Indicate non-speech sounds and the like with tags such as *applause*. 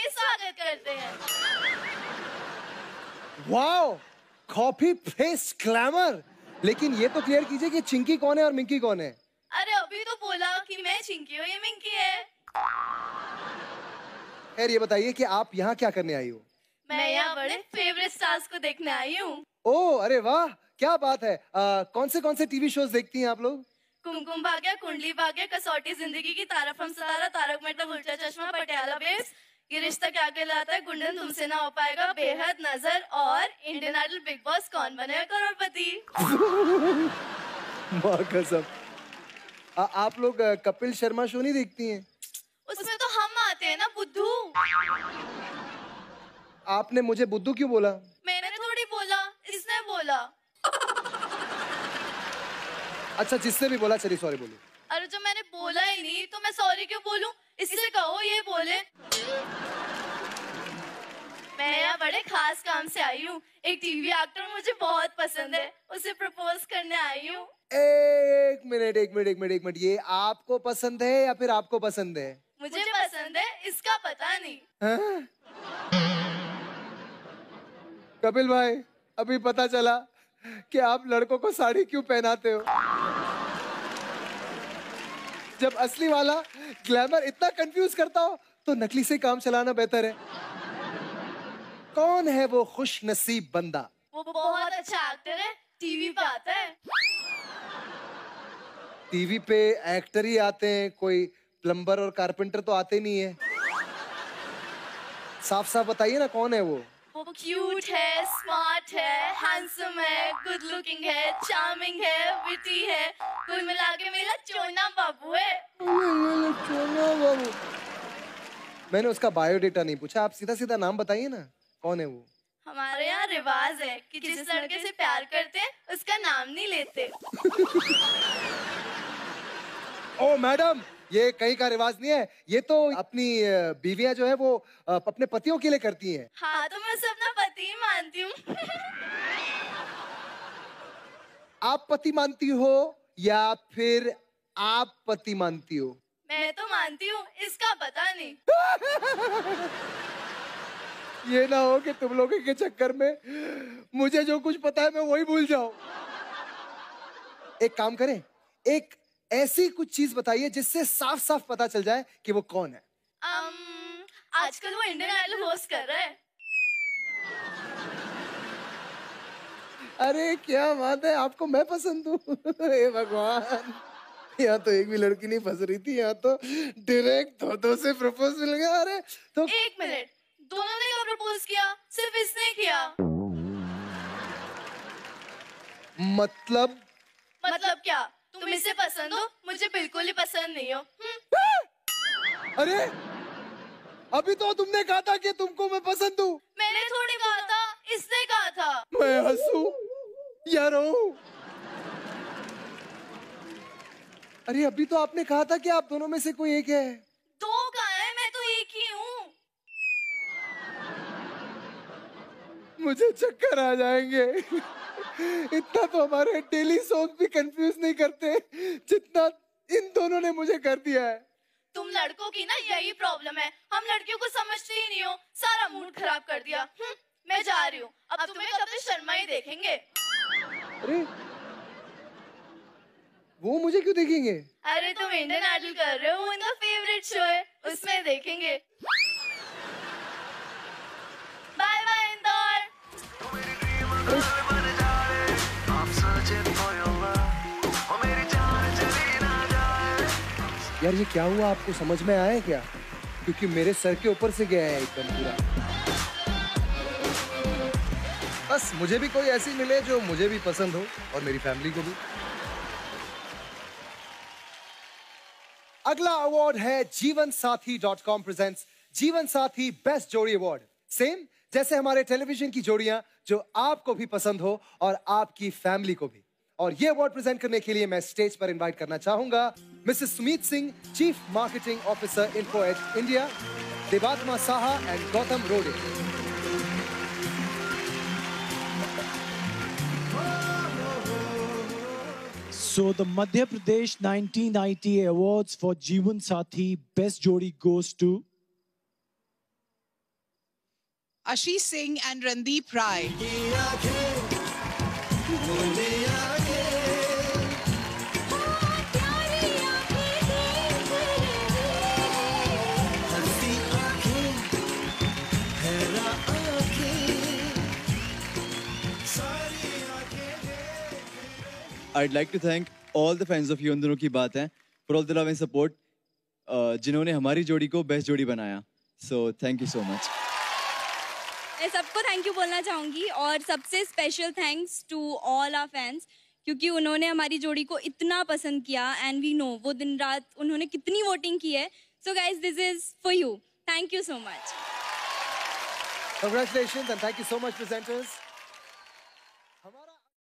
ये स्वागत करते हैं। वाओ कॉपी पेस्ट ग्लैमर लेकिन ये तो क्लियर कीजिए कि चिंकी कौन है और मिंकी कौन है। अरे अभी तो बोला कि मैं चिंकी हूँ ये मिंकी है। खैर ये बताइए कि आप यहाँ क्या करने आई हो? मैं यहाँ बड़े फेवरेट स्टार्स को देखने आई हूँ। ओ अरे वाह क्या बात है। आ, कौन से कौन से टीवी शोज़ देखती हैं आप लोग? कुमकुम भाग्य कुंडली भाग्य कसौटी ज़िंदगी की तारफ हम सतारा तारक मेहता उल्टा चश्मा पटियाला बेस ये रिश्ता क्या कहलाता है? गुंडन तुमसे ना हो पाएगा बेहद नज़र और इंडियन आइडल बिग बॉस कौन बनेगा? करोड़पति। *laughs* आप लोग कपिल शर्मा शो नहीं देखती हैं? उसमें तो हम आते हैं ना बुद्धू। आपने मुझे बुद्धू क्यों बोला? मैंने थोड़ी बोला इसने बोला। अच्छा जिससे भी बोला चलिए सॉरी बोलिए। अरे जो मैंने बोला ही नहीं तो मैं सॉरी क्यों बोलूँ? इससे कहो ये बोले। बड़े खास काम से आई हूँ। एक टीवी एक्टर मुझे बहुत पसंद है। उसे प्रपोज करने आई हूँ। एक मिनट एक मिनट एक मिनट एक मिनट। ये आपको पसंद है या फिर आपको पसंद है? मुझे पसंद है इसका पता नहीं। हाँ? कपिल भाई अभी पता चला कि आप लड़कों को साड़ी क्यों पहनाते हो? जब असली वाला ग्लैमर इतना कंफ्यूज करता हो तो नकली से काम चलाना बेहतर है। कौन है वो खुश नसीब बंदा? वो बहुत अच्छा एक्टर है टीवी पे आता है। टीवी पे एक्टर ही आते हैं कोई प्लम्बर और कारपेंटर तो आते नहीं है। साफ़ साफ़ बताइए ना कौन है वो? वो क्यूट है स्मार्ट है हैंडसम है गुड लुकिंग है चार्मिंग है विटी है। कुल मिला के मेरा चोना बाबू है। मैंने उसका बायोडेटा नहीं पूछा आप सीधा सीधा नाम बताइए ना। कौन है वो? हमारे यहाँ रिवाज है कि जिस लड़के से प्यार करते हैं उसका नाम नहीं लेते। ओ मैडम ये कहीं का रिवाज नहीं है। ये तो अपनी बीवियाँ जो है वो अपने पतियों के लिए करती हैं। हाँ तो मैं उसे अपना पति ही मानती हूँ। आप पति मानती हो या फिर आप पति मानती हो? मैं तो मानती हूँ इसका पता नहीं। *laughs* ये ना हो कि तुम लोगों के चक्कर में मुझे जो कुछ पता है मैं वही भूल जाऊँ। एक काम करें एक ऐसी कुछ चीज़ बताइए जिससे साफ़ साफ़ पता चल जाए कि वो कौन है। um, आजकल वो इंडियन आइडल होस्ट कर रहा है। अरे क्या बात है? आपको मैं पसंद हूँ? *laughs* भगवान। यहाँ तो एक भी लड़की नहीं फंस रही थी यहाँ तो डायरेक्ट दो दो से प्रपोज मिल गया। अरे तो एक मिनट दोनों ने प्रपोज किया सिर्फ़ इसने किया मतलब? मतलब क्या? तुम इसे पसंद हो? मुझे बिल्कुल ही पसंद नहीं हो। हम्म, अरे अभी तो तुमने कहा था कि तुमको मैं पसंद हूँ। मैंने थोड़ी कहा था इसने कहा था। मैं हंसू या रो अरे अभी तो आपने कहा था कि आप दोनों में से कोई एक है दो कहा है मैं तो एक ही हूँ मुझे चक्कर आ जाएँगे। इतना तो हमारे डेली सॉन्ग भी कंफ्यूज नहीं करते। जितना इन दोनों ने मुझे कर दिया है। तुम लड़कों की ना यही प्रॉब्लम है। हम लड़कियों को समझते ही नहीं हो। सारा मूड खराब कर दिया। हम्म, मैं जा रही हूँ। अब अब तुम्हें तक शर्मा ही देखेंगे। अरे वो मुझे क्यों देखेंगे? अरे तुम इंडियन आइडल कर रहे हो। उनका फेवरेट शो है। उसमें देखेंगे। यार, ये क्या हुआ? आपको समझ में आया क्या? क्योंकि मेरे सर के ऊपर से गया है एकदम पूरा। बस, मुझे भी कोई ऐसी मिले जो मुझे भी पसंद हो और मेरी फैमिली को भी। अगला अवार्ड है जीवन साथी डॉट कॉम प्रेजेंट्स जीवन साथी बेस्ट जोड़ी अवार्ड सेम जैसे हमारे टेलीविज़न की जोड़ियाँ, जो आपको भी पसंद हो और आपकी फैमिली को भी। और ये अवार्ड प्रेजेंट करने के लिए मैं स्टेज पर इनवाइट करना चाहूँगा। Mrs Sumeet Singh chief marketing officer Info Edge India Devatma Saha and Gautam Rode So the Madhya Pradesh 1990 awards for Jeevan Sathi, Best Jodi goes to Ashish Singh and Randeep Rai. I'd like to thank all the fans of ये उन दोनों की बात है for all the love and support uh, जिन्होंने हमारी जोड़ी को बेस्ट जोड़ी बनाया so thank you so much मैं सबको थैंक यू बोलना चाहूँगी और सबसे special thanks to all our fans क्योंकि उन्होंने हमारी जोड़ी को इतना पसंद किया एंड वी नो वो दिन रात उन्होंने कितनी वोटिंग की है। So guys this is for you thank you so much Congratulations and thank you so much.